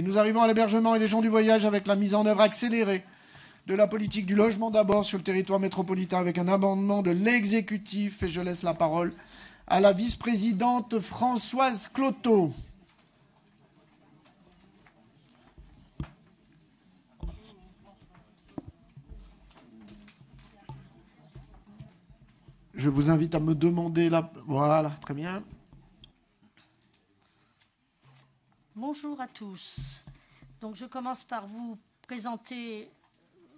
Nous arrivons à l'hébergement et les gens du voyage avec la mise en œuvre accélérée de la politique du logement d'abord sur le territoire métropolitain avec un amendement de l'exécutif. Et je laisse la parole à la vice-présidente Françoise Cloteau. Je vous invite à me demander la... Voilà, très bien. Bonjour à tous. Donc je commence par vous présenter,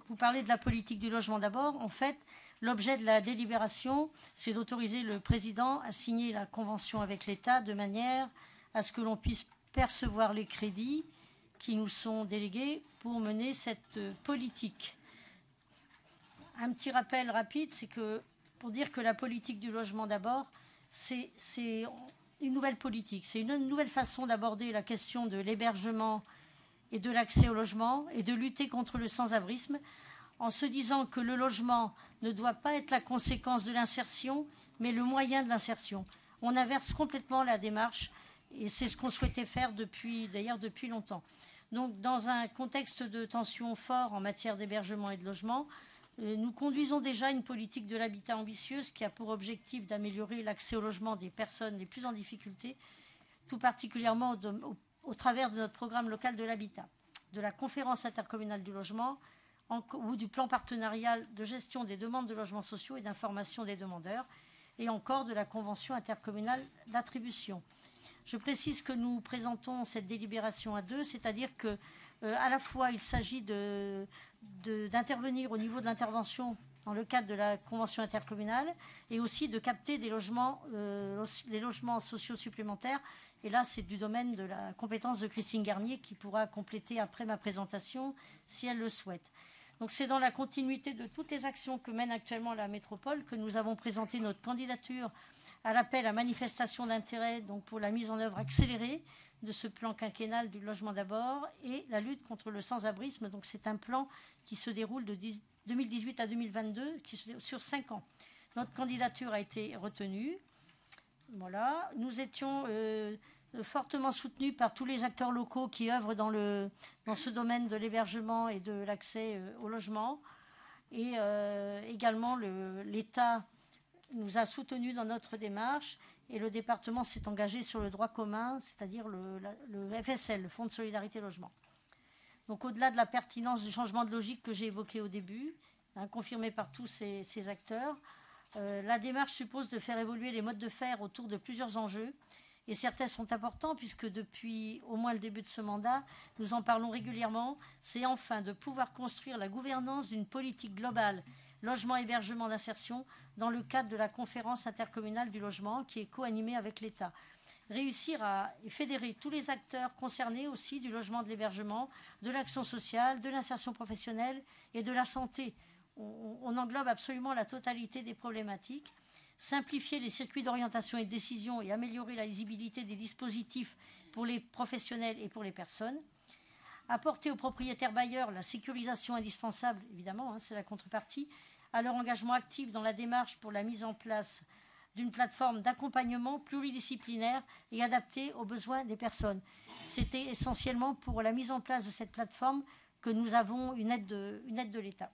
vous parler de la politique du logement d'abord. En fait, l'objet de la délibération, c'est d'autoriser le président à signer la convention avec l'État de manière à ce que l'on puisse percevoir les crédits qui nous sont délégués pour mener cette politique. Un petit rappel rapide, c'est que pour dire que la politique du logement d'abord, c'est une nouvelle politique. C'est une nouvelle façon d'aborder la question de l'hébergement et de l'accès au logement et de lutter contre le sans-abrisme en se disant que le logement ne doit pas être la conséquence de l'insertion, mais le moyen de l'insertion. On inverse complètement la démarche et c'est ce qu'on souhaitait faire depuis, d'ailleurs depuis longtemps. Donc, dans un contexte de tension fort en matière d'hébergement et de logement, nous conduisons déjà une politique de l'habitat ambitieuse qui a pour objectif d'améliorer l'accès au logement des personnes les plus en difficulté, tout particulièrement au, travers de notre programme local de l'habitat, de la conférence intercommunale du logement ou du plan partenarial de gestion des demandes de logements sociaux et d'information des demandeurs, et encore de la convention intercommunale d'attribution. Je précise que nous présentons cette délibération à deux, c'est-à-dire que euh, à la fois il s'agit d'intervenir au niveau de l'intervention dans le cadre de la convention intercommunale et aussi de capter des logements, euh, logements sociaux supplémentaires. Et là, c'est du domaine de la compétence de Christine Garnier qui pourra compléter après ma présentation si elle le souhaite. Donc c'est dans la continuité de toutes les actions que mène actuellement la métropole que nous avons présenté notre candidature à l'appel à manifestation d'intérêt donc pour la mise en œuvre accélérée de ce plan quinquennal du logement d'abord et la lutte contre le sans-abrisme. Donc c'est un plan qui se déroule de 2018 à 2022 qui sur cinq ans. Notre candidature a été retenue. Voilà. Nous étions euh, fortement soutenus par tous les acteurs locaux qui œuvrent dans, le, dans ce domaine de l'hébergement et de l'accès euh, au logement. Et euh, également, l'État nous a soutenus dans notre démarche et le département s'est engagé sur le droit commun, c'est-à-dire le, FSL, le Fonds de solidarité logement. Donc au-delà de la pertinence du changement de logique que j'ai évoqué au début, hein, confirmé par tous ces, acteurs, euh, la démarche suppose de faire évoluer les modes de faire autour de plusieurs enjeux. Et certains sont importants puisque depuis au moins le début de ce mandat, nous en parlons régulièrement. C'est enfin de pouvoir construire la gouvernance d'une politique globale logement, hébergement d'insertion dans le cadre de la conférence intercommunale du logement qui est co-animée avec l'État. Réussir à fédérer tous les acteurs concernés aussi du logement, de l'hébergement, de l'action sociale, de l'insertion professionnelle et de la santé. On, englobe absolument la totalité des problématiques. Simplifier les circuits d'orientation et de décision et améliorer la lisibilité des dispositifs pour les professionnels et pour les personnes apporter aux propriétaires bailleurs la sécurisation indispensable, évidemment, hein, c'est la contrepartie, à leur engagement actif dans la démarche pour la mise en place d'une plateforme d'accompagnement pluridisciplinaire et adaptée aux besoins des personnes. C'était essentiellement pour la mise en place de cette plateforme que nous avons une aide de, l'État.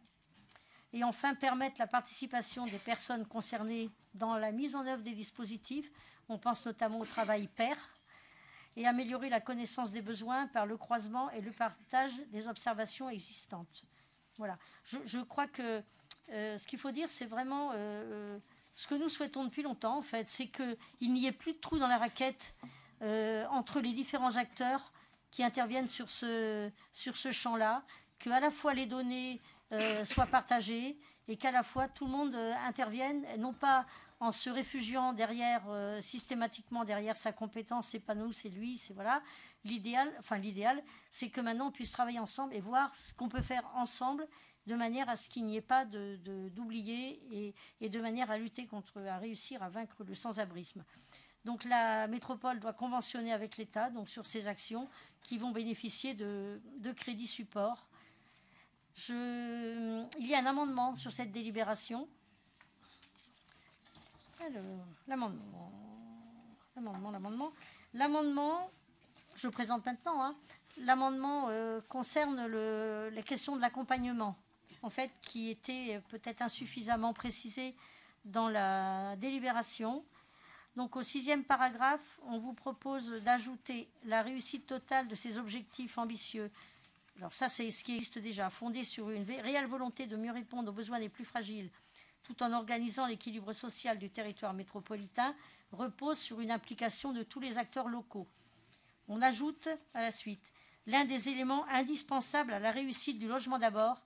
Et enfin, permettre la participation des personnes concernées dans la mise en œuvre des dispositifs. On pense notamment au travail pair et améliorer la connaissance des besoins par le croisement et le partage des observations existantes. Voilà. je crois que euh, ce qu'il faut dire, c'est vraiment euh, euh, ce que nous souhaitons depuis longtemps, en fait, c'est qu'il n'y ait plus de trou dans la raquette entre les différents acteurs qui interviennent sur ce, sur ce champ-là, qu'à la fois les données soient partagées et qu'à la fois tout le monde intervienne, non pas en se réfugiant derrière systématiquement derrière sa compétence, c'est pas nous, c'est lui, c'est voilà. L'idéal, enfin l'idéal, c'est que maintenant on puisse travailler ensemble et voir ce qu'on peut faire ensemble de manière à ce qu'il n'y ait pas d'oubliés et, de manière à lutter contre, à réussir à vaincre le sans-abrisme. Donc la métropole doit conventionner avec l'État sur ces actions qui vont bénéficier de, crédits support. il y a un amendement sur cette délibération. l'amendement, l'amendement, l'amendement, je présente maintenant, hein, l'amendement euh, concerne les questions de l'accompagnement, en fait, qui était peut-être insuffisamment précisé dans la délibération. Donc au sixième paragraphe, on vous propose d'ajouter la réussite totale de ces objectifs ambitieux. Alors ça, c'est ce qui existe déjà, fondé sur une réelle volonté de mieux répondre aux besoins des plus fragiles, tout en organisant l'équilibre social du territoire métropolitain, repose sur une implication de tous les acteurs locaux. On ajoute à la suite l'un des éléments indispensables à la réussite du logement d'abord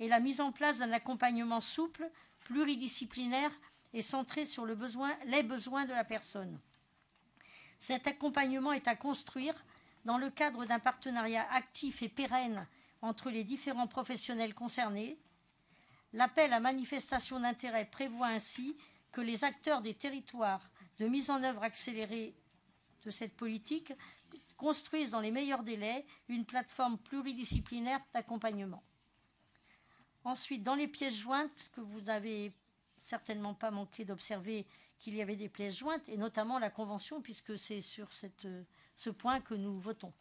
est la mise en place d'un accompagnement souple, pluridisciplinaire et centré sur les besoins de la personne. Cet accompagnement est à construire dans le cadre d'un partenariat actif et pérenne entre les différents professionnels concernés. L'appel à manifestation d'intérêt prévoit ainsi que les acteurs des territoires de mise en œuvre accélérée de cette politique construisent dans les meilleurs délais une plateforme pluridisciplinaire d'accompagnement. Ensuite, dans les pièces jointes, que vous n'avez certainement pas manqué d'observer qu'il y avait des pièces jointes, et notamment la Convention, puisque c'est sur ce point que nous votons.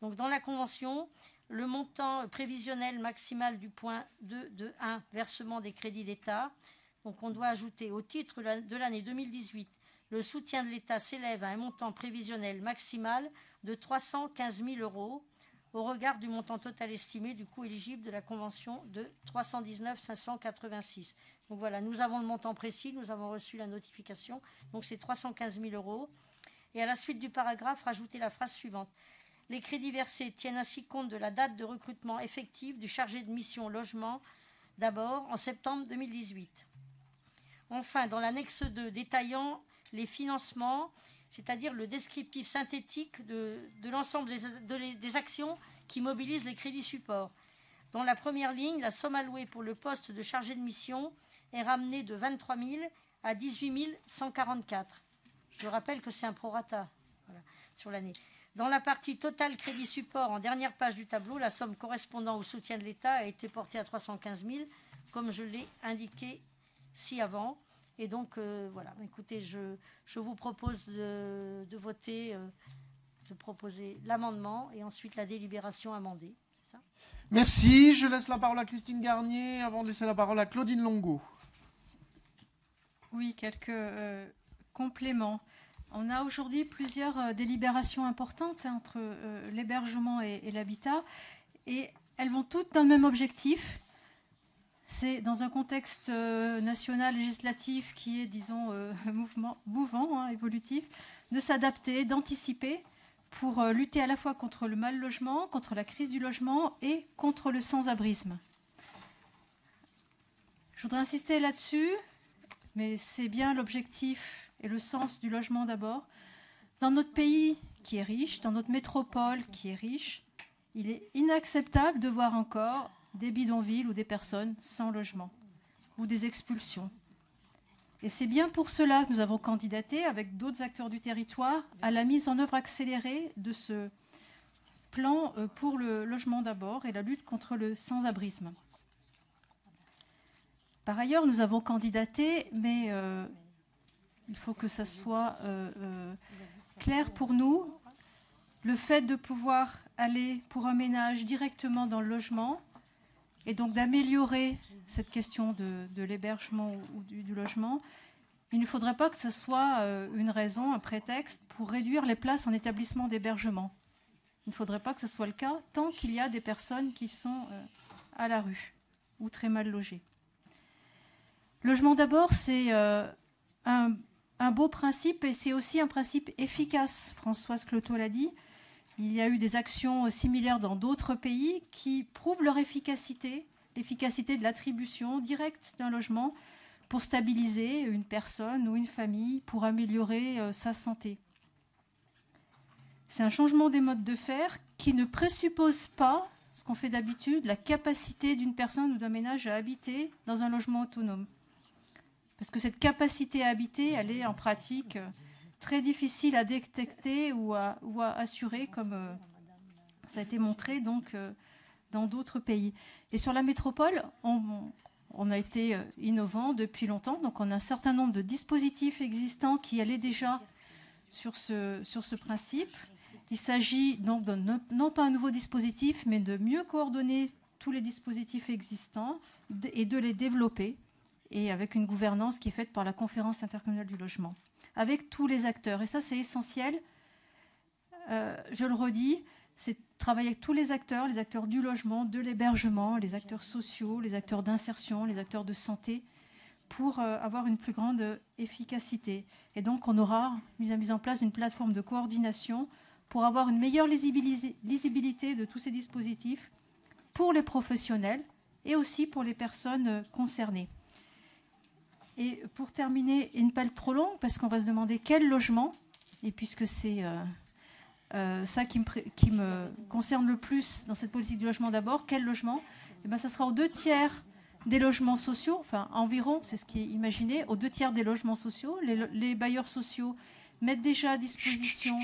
Donc, dans la Convention, le montant prévisionnel maximal du point 2 de 1, versement des crédits d'État, donc on doit ajouter au titre de l'année 2018 le soutien de l'État s'élève à un montant prévisionnel maximal de 315 000 euros au regard du montant total estimé du coût éligible de la Convention de 319 586. Donc voilà, nous avons le montant précis, nous avons reçu la notification, donc c'est 315 000 euros. Et à la suite du paragraphe, rajoutez la phrase suivante. Les crédits versés tiennent ainsi compte de la date de recrutement effectif du chargé de mission logement, d'abord en septembre 2018. Enfin, dans l'annexe 2 détaillant les financements, c'est-à-dire le descriptif synthétique de, l'ensemble des, actions qui mobilisent les crédits supports. Dans la première ligne, la somme allouée pour le poste de chargé de mission est ramenée de 23 000 à 18 144. Je rappelle que c'est un prorata sur l'année. Dans la partie totale crédit support, en dernière page du tableau, la somme correspondant au soutien de l'État a été portée à 315 000, comme je l'ai indiqué ci avant. Et donc, euh, voilà, écoutez, je, vous propose de, voter, euh, de proposer l'amendement et ensuite la délibération amendée. Ça? Merci. Je laisse la parole à Christine Garnier avant de laisser la parole à Claudine Longo. Oui, quelques euh, compléments. On a aujourd'hui plusieurs délibérations importantes entre l'hébergement et l'habitat et elles vont toutes dans le même objectif, c'est dans un contexte euh, national législatif qui est, disons, euh, mouvement, mouvant, hein, évolutif, de s'adapter, d'anticiper pour euh, lutter à la fois contre le mal logement, contre la crise du logement et contre le sans-abrisme. Je voudrais insister là-dessus, mais c'est bien l'objectif et le sens du logement d'abord. Dans notre pays qui est riche, dans notre métropole qui est riche, il est inacceptable de voir encore des bidonvilles ou des personnes sans logement ou des expulsions. Et c'est bien pour cela que nous avons candidaté, avec d'autres acteurs du territoire, à la mise en œuvre accélérée de ce plan euh, pour le logement d'abord et la lutte contre le sans-abrisme. Par ailleurs, nous avons candidaté, mais euh, il faut que ça soit euh, clair pour nous, le fait de pouvoir aller pour un ménage directement dans le logement et donc d'améliorer cette question de, l'hébergement ou du, logement, il ne faudrait pas que ce soit euh, une raison, un prétexte pour réduire les places en établissement d'hébergement. Il ne faudrait pas que ce soit le cas tant qu'il y a des personnes qui sont euh, à la rue ou très mal logées. Logement d'abord, c'est euh, un, beau principe et c'est aussi un principe efficace. Françoise Cloto l'a dit. Il y a eu des actions similaires dans d'autres pays qui prouvent leur efficacité, l'efficacité de l'attribution directe d'un logement pour stabiliser une personne ou une famille, pour améliorer euh, sa santé. C'est un changement des modes de faire qui ne présuppose pas ce qu'on fait d'habitude, la capacité d'une personne ou d'un ménage à habiter dans un logement autonome. Parce que cette capacité à habiter, elle est en pratique très difficile à détecter ou à, assurer, comme euh, ça a été montré donc euh, dans d'autres pays. Et sur la métropole, on, a été euh, innovant depuis longtemps, donc on a un certain nombre de dispositifs existants qui allaient déjà sur ce, principe. Il s'agit donc de non pas un nouveau dispositif, mais de mieux coordonner tous les dispositifs existants et de les développer, et avec une gouvernance qui est faite par la conférence intercommunale du logement, avec tous les acteurs. Et ça, c'est essentiel. Euh, je le redis, c'est travailler avec tous les acteurs, les acteurs du logement, de l'hébergement, les acteurs sociaux, les acteurs d'insertion, les acteurs de santé, pour euh, avoir une plus grande efficacité. Et donc, on aura mis, mis en place une plateforme de coordination pour avoir une meilleure lisibilité de tous ces dispositifs pour les professionnels et aussi pour les personnes concernées. Et pour terminer, une pelle trop longue, parce qu'on va se demander quel logement, et puisque c'est euh, euh, ça qui me, concerne le plus dans cette politique du logement d'abord, quel logement Eh bien, ça sera aux deux tiers des logements sociaux, enfin environ, c'est ce qui est imaginé, aux deux tiers des logements sociaux. Les, bailleurs sociaux mettent déjà à disposition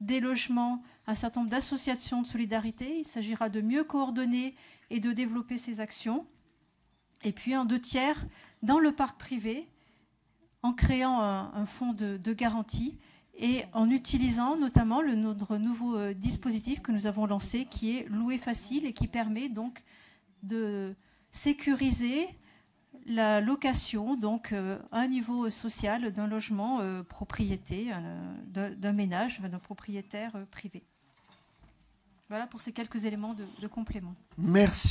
des logements à un certain nombre d'associations de solidarité. Il s'agira de mieux coordonner et de développer ces actions. Et puis en deux tiers dans le parc privé, en créant un, fonds de, garantie et en utilisant notamment le, notre nouveau euh, dispositif que nous avons lancé qui est louer facile et qui permet donc de sécuriser la location, donc euh, un niveau social d'un logement euh, propriété, d'un ménage, d'un propriétaire privé. Voilà pour ces quelques éléments de, de complément. Merci.